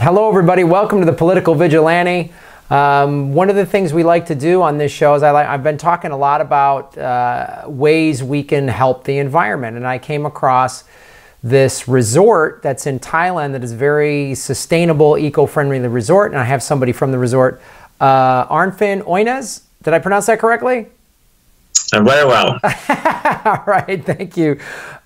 Hello, everybody. Welcome to the Political Vigilante. Um, one of the things we like to do on this show is I like, I've been talking a lot about uh, ways we can help the environment, and I came across this resort that's in Thailand that is very sustainable, eco-friendly the resort, and I have somebody from the resort, uh, Arnfinn Oines. Did I pronounce that correctly? Uh, very well. All right, thank you.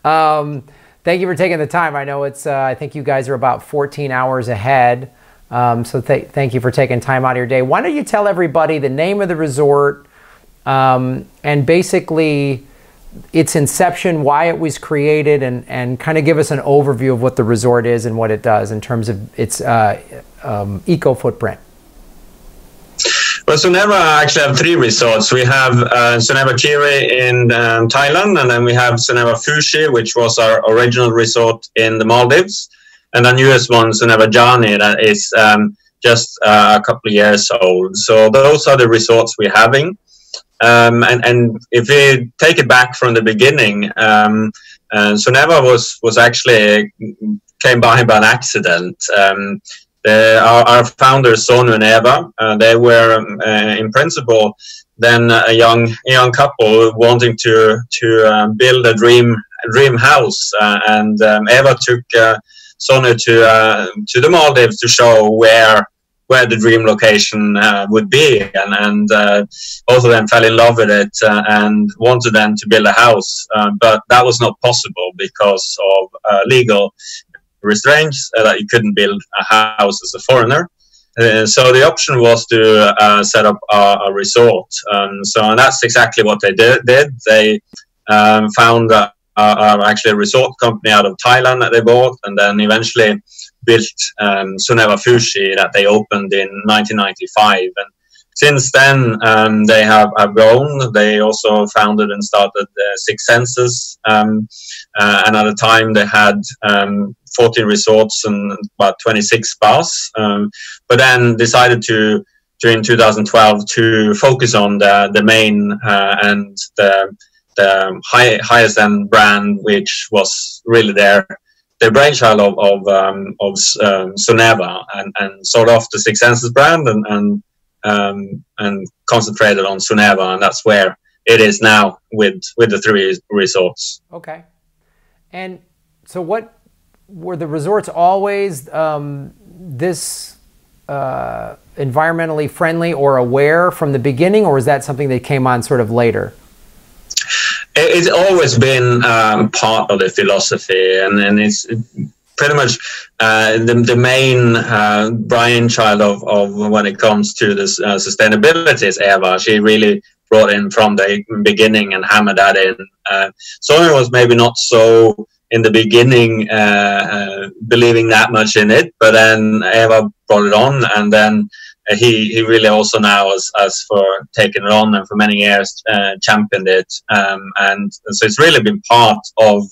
Um, thank you for taking the time. I know it's, uh, I think you guys are about 14 hours ahead. Um, so th thank you for taking time out of your day. Why don't you tell everybody the name of the resort um, and basically its inception, why it was created, and, and kind of give us an overview of what the resort is and what it does in terms of its uh, um, eco footprint. Well, Soneva actually have three resorts. We have uh, Soneva Kiri in um, Thailand, and then we have Soneva Fushi, which was our original resort in the Maldives, and the newest one, Soneva Jani, that is um, just uh, a couple of years old. So those are the resorts we're having. Um, and, and if we take it back from the beginning, um, uh, was, was actually came by by an accident. Um, our, our, founders, Sonu and Eva, uh, they were um, uh, in principle then a young young couple wanting to to um, build a dream dream house, uh, and um, Eva took uh, Sonu to uh, to the Maldives to show where where the dream location uh, would be, and, and uh, both of them fell in love with it uh, and wanted then to build a house, but that was not possible because of legal restraints uh, that you couldn't build a house as a foreigner. Uh, so the option was to uh, set up a, a resort. Um, so and that's exactly what they did. They um, found a, a, actually a resort company out of Thailand that they bought, and then eventually built um, Soneva Fushi that they opened in 1995. And since then, um, they have, have, grown. They also founded and started Six Senses, um, uh, and at the time they had um, 14 resorts and about 26 spas. Um, but then decided to, in 2012 to focus on the the main uh, and the the high, highest end brand, which was really their the brainchild of of, um, of um, and, and sort of the Six Senses brand, and and um, and concentrated on Soneva, and that's where it is now with with the three resorts. Okay, and so what were the resorts always um, this uh, environmentally friendly or aware from the beginning, or is that something that came on sort of later? It's always been um, part of the philosophy, and, and it's pretty much uh, the, the main uh, brainchild of, of when it comes to this uh, sustainability is Eva. She really brought in from the beginning and hammered that in. Uh, Sonu was maybe not so in the beginning uh, uh, believing that much in it, but then Eva brought it on, and then uh, he he really also now has, has for taking it on and for many years uh, championed it, um, and so it's really been part of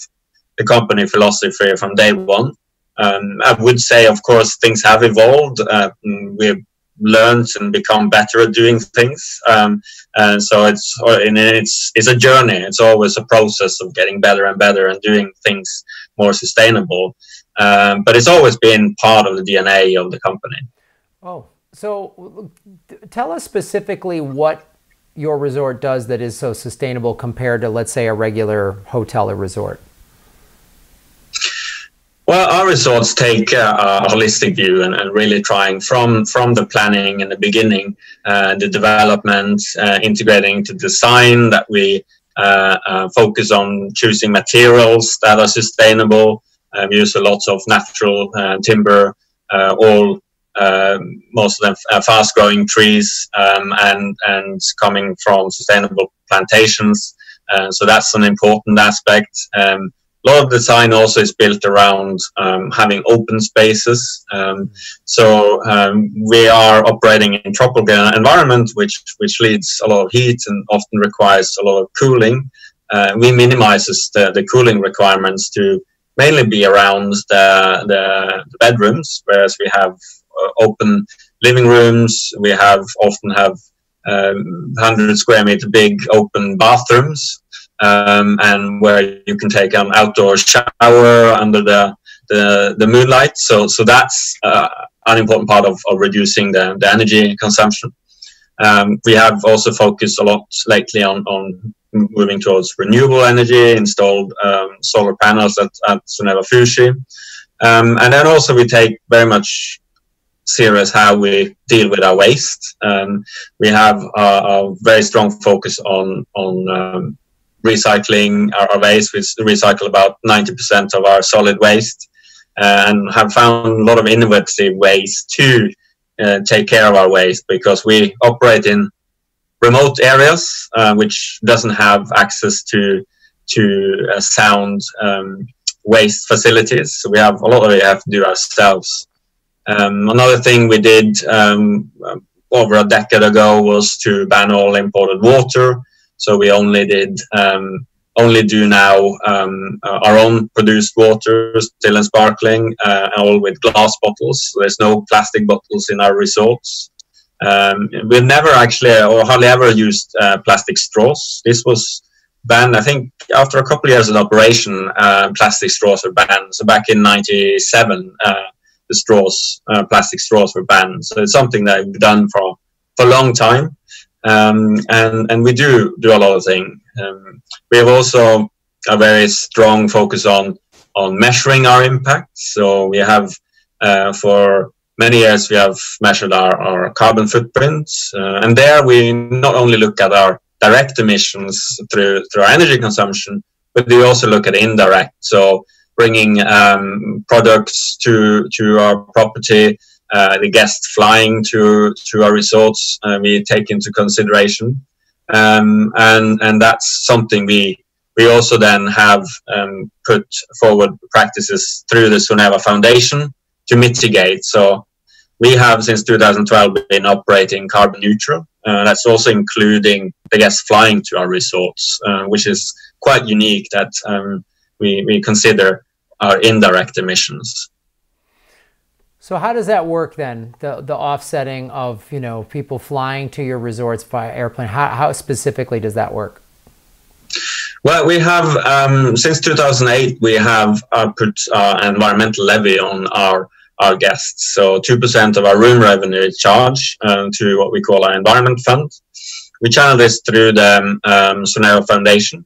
the company philosophy from day one. Um, I would say, of course, things have evolved. Uh, we've learned and become better at doing things. Um, and so it's it's it's a journey. It's always a process of getting better and better and doing things more sustainable. Um, but it's always been part of the DNA of the company. Oh, so tell us specifically what your resort does that is so sustainable compared to, let's say, a regular hotel or resort. Well, our resorts take uh, a holistic view and, and, really trying from from the planning in the beginning, uh, the development, uh, integrating to design that we uh, uh, focus on choosing materials that are sustainable. Um, use a lot of natural uh, timber, all um, most of them fast growing trees, um, and and coming from sustainable plantations. so that's an important aspect. Um, a lot of design also is built around um, having open spaces. Um, so um, we are operating in tropical environment, which which leads a lot of heat and often requires a lot of cooling. Uh, we minimizes the, the cooling requirements to mainly be around the, the, the bedrooms, whereas we have uh, open living rooms. We have often have um, 100 square meter big open bathrooms um, and where you can take an outdoor shower under the the, the moonlight. So so that's uh, an important part of, of reducing the, the energy consumption. Um, we have also focused a lot lately on, on moving towards renewable energy, installed um, solar panels at, at Soneva Fushi. Um, and then also we take very much serious how we deal with our waste. Um, we have a, a, very strong focus on on um, recycling our, our, waste. We recycle about 90% of our solid waste uh, and have found a lot of innovative ways to uh, take care of our waste because we operate in remote areas uh, which doesn't have access to to uh, sound um, waste facilities. So we have a lot of it we have to do ourselves. Um, another thing we did um, over a decade ago was to ban all imported water. So we only did um, only do now um, uh, our own produced water, still and sparkling, uh, all with glass bottles. So there's no plastic bottles in our resorts. Um, we've never actually or hardly ever used uh, plastic straws. This was banned, I think, after a couple of years of operation, uh, plastic straws were banned. So back in '97, uh, the straws, uh, plastic straws, were banned. So it's something that we've done for for a long time, um, and and we do do a lot of things. Um, we have also a very strong focus on on measuring our impact. So we have uh, for many years we have measured our, our carbon footprints, uh, and there we not only look at our direct emissions through through our energy consumption, but we also look at indirect. So bringing um, products to to our property, uh, the guests flying to to our resorts, uh, we take into consideration, um, and and that's something we we also then have um, put forward practices through the Soneva Foundation to mitigate. So we have since 2012 been operating carbon neutral. Uh, that's also including the guests flying to our resorts, uh, which is quite unique that um, we, we consider our indirect emissions. So how does that work then? The the offsetting of you know people flying to your resorts by airplane. How how specifically does that work? Well, we have um, since 2008 we have uh, put uh, environmental levy on our our guests. So two percent of our room revenue is charged um, to what we call our environment fund. We channel this through the um, Soneva Foundation,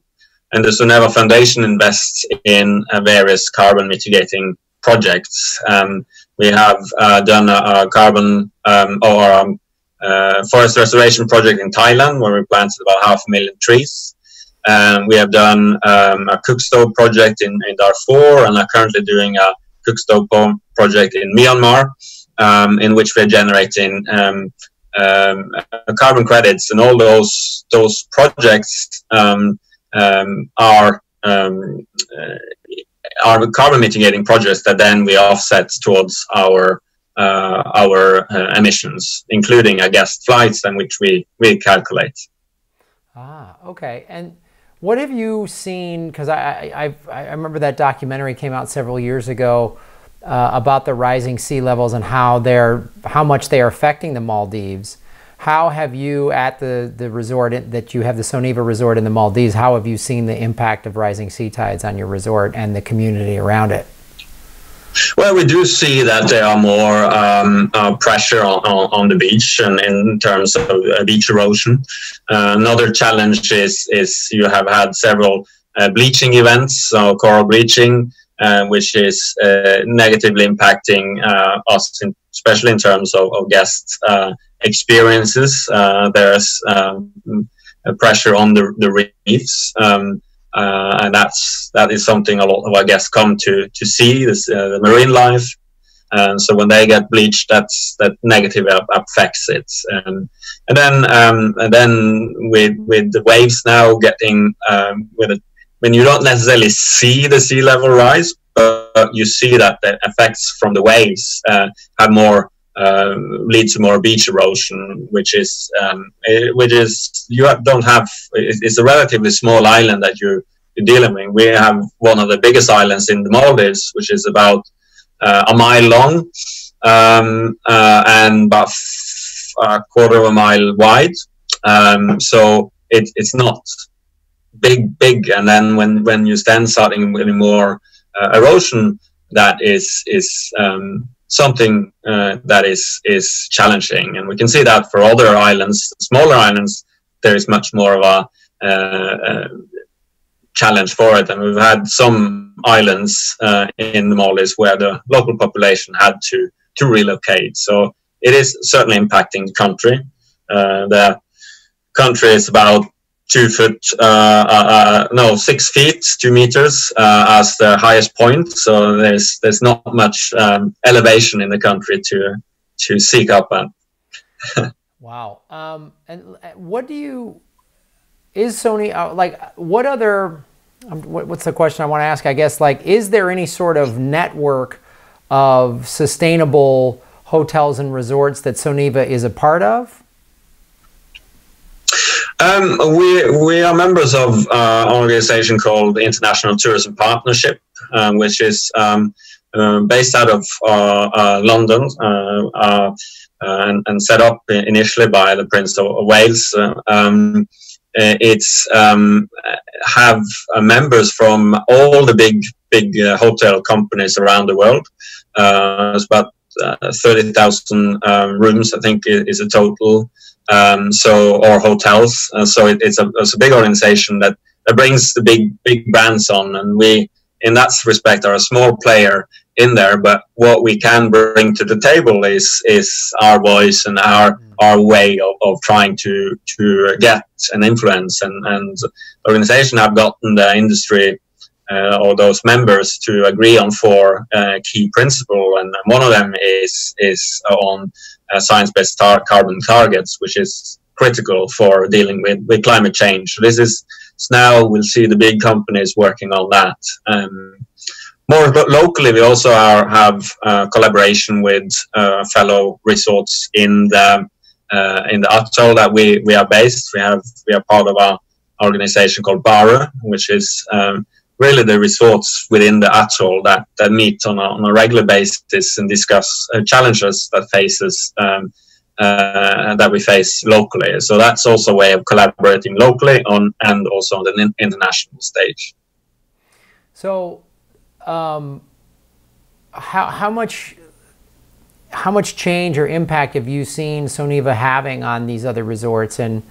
and the Soneva Foundation invests in uh, various carbon mitigating projects. Um, we have uh, done a, a carbon um, or um, uh, forest restoration project in Thailand where we planted about half a million trees. Um, we have done um, a cook stove project in, in, Darfur and are currently doing a cook stove project in Myanmar um, in which we're generating um, carbon credits and all those those projects are um, uh, are carbon mitigating projects that then we offset towards our uh, our uh, emissions, including, I guess, flights, and which we we calculate. Ah, okay. And what have you seen? Because I, I I remember that documentary came out several years ago uh, about the rising sea levels and how they're how much they are affecting the Maldives. How have you at the, the resort that you have the Soneva resort in the Maldives, how have you seen the impact of rising sea tides on your resort and the community around it? Well, we do see that there are more um, uh, pressure on, on, on, the beach and in terms of uh, beach erosion. Uh, another challenge is, is you have had several uh, bleaching events, so coral bleaching, uh, which is uh, negatively impacting us, in, especially in terms of, of experiences. Uh, there's um, pressure on the, the reefs. Um, uh, and that's that is something a lot of our guests come to to see this, uh, the marine life. And so when they get bleached, that's that negative affects it. And and then um, and then with with the waves now getting um, with it, when you don't necessarily see the sea level rise, but you see that the effects from the waves uh, have more uh, lead to more beach erosion, which is um, it, which is you don't have. It's a relatively small island that you're, you're, dealing with. We have one of the biggest islands in the Maldives, which is about uh, a mile long um, uh, and about a quarter of a mile wide. Um, so it, it's not big, big. And then when when you stand starting with more uh, erosion, that is is um, something uh, that is is challenging, and we can see that for other islands, smaller islands, there is much more of a, uh, uh, challenge for it. And we've had some islands uh, in the Maldives where the local population had to to relocate. So it is certainly impacting the country. Uh, the country is about two foot, uh, uh, uh no, six feet, two meters as the highest point. So there's there's not much um, elevation in the country to to seek up at. wow. Um, and what do you is Sony like? What other? Um, what's the question I want to ask? I guess like, is there any sort of network of sustainable hotels and resorts that Soneva is a part of? Um, we we are members of uh, an organization called the International Tourism Partnership, um, which is um, uh, based out of uh, uh London uh, uh, and, and, set up initially by the Prince of Wales. Um, it's um, have members from all the big big hotel companies around the world. it's about thirty thousand rooms, I think, is a total um, so or hotels. Uh, so it, it's a it's a big organization that, that brings the big big brands on, and we in that respect are a small player in there. But what we can bring to the table is is our voice and our our way of, of trying to to get an influence, and and organization have gotten the industry. Uh, or those members to agree on four uh, key principles, and one of them is is on uh, science-based tar carbon targets, which is critical for dealing with, with climate change. This is now we'll see the big companies working on that. Um, more locally, we also are, have uh, collaboration with uh, fellow resorts in the uh, in the atoll that we, we are based. We have we are part of our organization called BARE, which is um, really the resorts within the atoll that, that meet on a, on a regular basis and discuss uh, challenges that faces um, uh, that we face locally. So that's also a way of collaborating locally on and also on the international stage. So, um, how how much how much change or impact have you seen Soneva having on these other resorts, and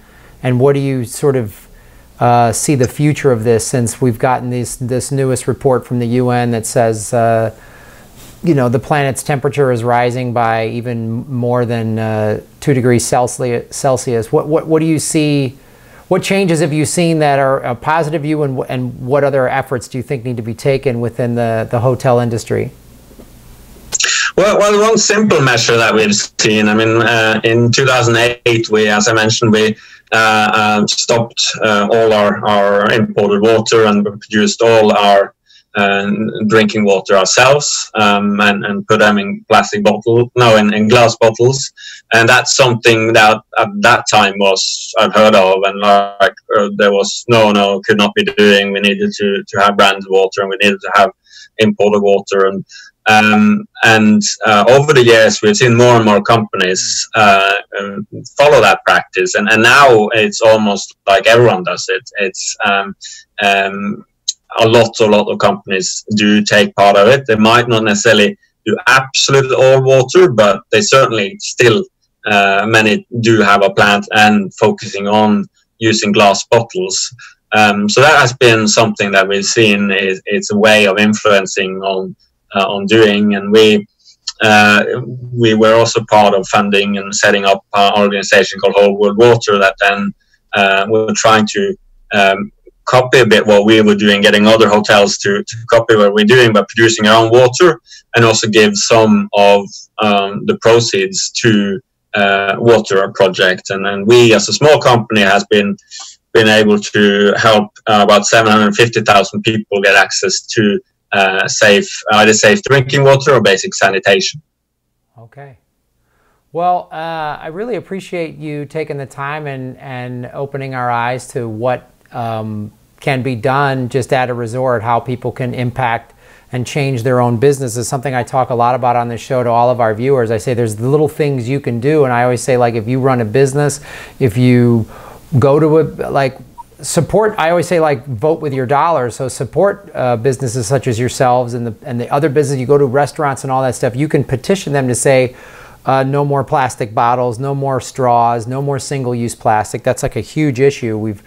and what do you sort of uh, see the future of this since we've gotten this this newest report from the UN that says uh, you know the planet's temperature is rising by even more than uh, two degrees Celsius. What what what do you see? What changes have you seen that are a positive view, and and what other efforts do you think need to be taken within the the hotel industry? Well, well, one simple measure that we've seen. I mean, uh, in 2008, we, as I mentioned, we uh, stopped uh, all our, our imported water and produced all our uh, drinking water ourselves um, and, and put them in plastic bottles, no, in, in glass bottles. And that's something that at that time was unheard of. And like uh, there was no, no, could not be doing. We needed to, to have branded water and we needed to have imported water. And um, and uh, over the years, we've seen more and more companies uh, um, follow that practice, and, and now it's almost like everyone does it. It's um, um, a lot, a lot of companies do take part of it. They might not necessarily do absolute all water, but they certainly still uh, many do have a plant and focusing on using glass bottles. Um, so that has been something that we've seen. Is, it's a way of influencing on on doing. And we uh, we were also part of funding and setting up an organization called Whole World Water that then uh, we were trying to um, copy a bit what we were doing, getting other hotels to, to copy what we're doing by producing our own water and also give some of um, the proceeds to uh, water project. And then we, as a small company, has been been able to help uh, about 750,000 people get access to uh, safe, either safe drinking water or basic sanitation. Okay. Well, uh, I really appreciate you taking the time and, and opening our eyes to what um, can be done just at a resort, how people can impact and change their own business is something I talk a lot about on this show to all of our viewers. I say there's little things you can do, and I always say like if you run a business, if you go to a like support. I always say like vote with your dollars. So support uh, businesses such as yourselves and the and the other business. You go to restaurants and all that stuff. You can petition them to say. Uh, no more plastic bottles, no more straws, no more single-use plastic. That's like a huge issue we've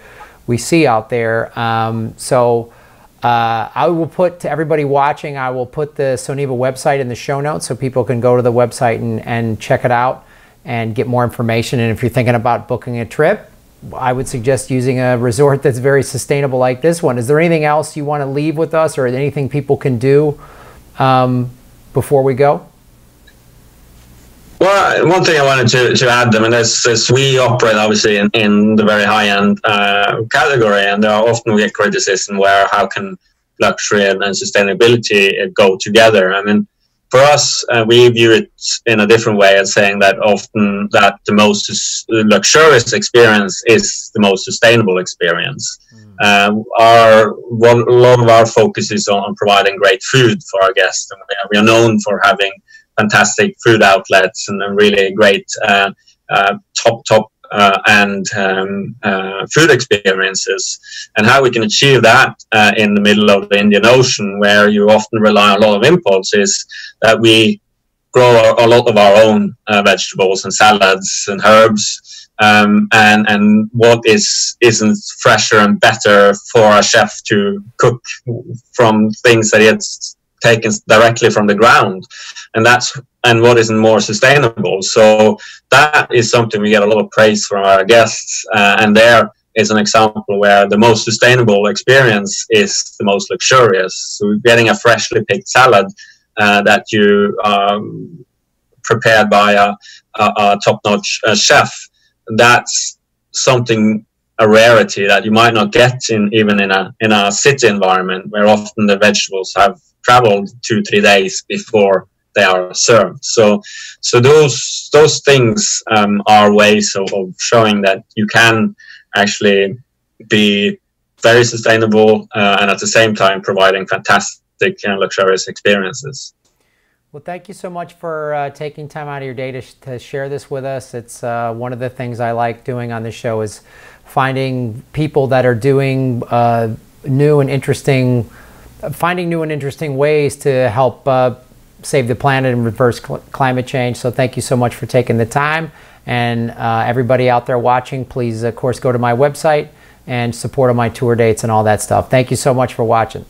we see out there. Um, so uh, I will put to everybody watching. I will put the Soneva website in the show notes so people can go to the website and, and check it out and get more information. And if you're thinking about booking a trip, I would suggest using a resort that's very sustainable like this one. Is there anything else you want to leave with us or anything people can do um, before we go? Well, one thing I wanted to, to add, I mean, is, is we operate obviously in, in the very high end uh, category, and there are often we get criticism where how can luxury and, and sustainability go together. I mean, for us, uh, we view it in a different way as saying that often that the most luxurious experience is the most sustainable experience. Mm. Uh, our one, a lot of our focus is on, providing great food for our guests, and we are known for having fantastic food outlets and, really great uh, uh, top top uh, and um, uh, food experiences, and how we can achieve that uh, in the middle of the Indian Ocean, where you often rely on a lot of imports, is that we grow a, a lot of our own uh, vegetables and salads and herbs. Um, and and what is isn't fresher and better for a chef to cook from things that has taken directly from the ground, and that's and what isn't more sustainable. So that is something we get a lot of praise from our guests, uh, and there is an example where the most sustainable experience is the most luxurious. So getting a freshly picked salad uh, that you um, prepared by a, a, a top-notch uh, chef, that's something a rarity that you might not get in even in a in a city environment where often the vegetables have traveled two three days before they are served. So, so those those things um, are ways of, of, showing that you can actually be very sustainable uh, and at the same time providing fantastic and luxurious experiences. Well, thank you so much for uh, taking time out of your day to, to share this with us. It's uh, one of the things I like doing on this show is finding people that are doing uh, new and interesting, finding new and interesting ways to help uh, save the planet and reverse cl climate change. So thank you so much for taking the time. And uh, everybody out there watching, please, of course, go to my website and support on my tour dates and all that stuff. Thank you so much for watching.